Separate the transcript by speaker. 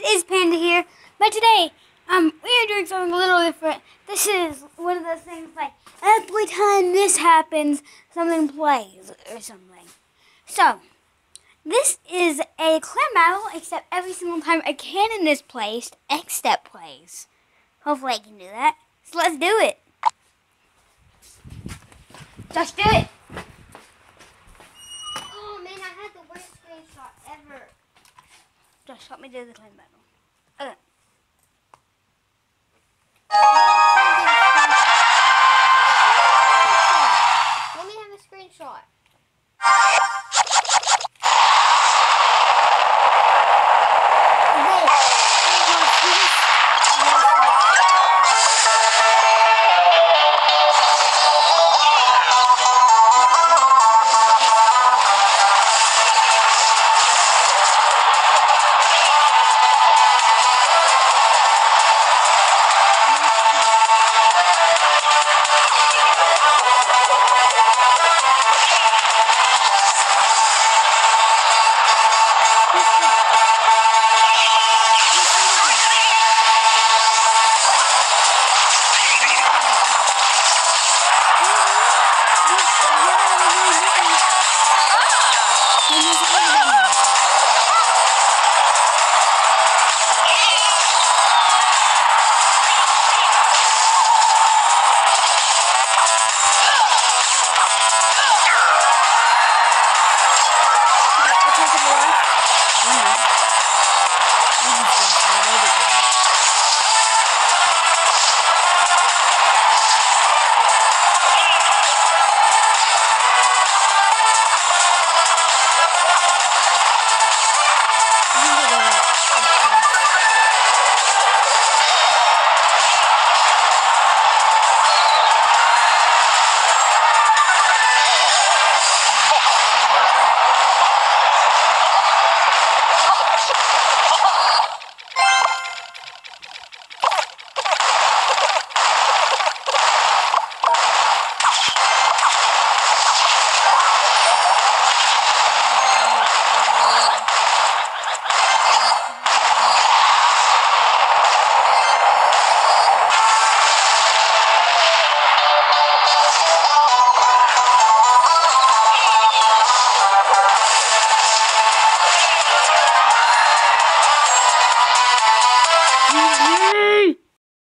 Speaker 1: guys, it's Panda here. But today, um, we are doing something a little different. This is one of those things like every time this happens, something plays or something. So, this is a clan battle, except every single time a cannon is placed, X step plays. Hopefully I can do that. So let's do it. Help me do the clan battle.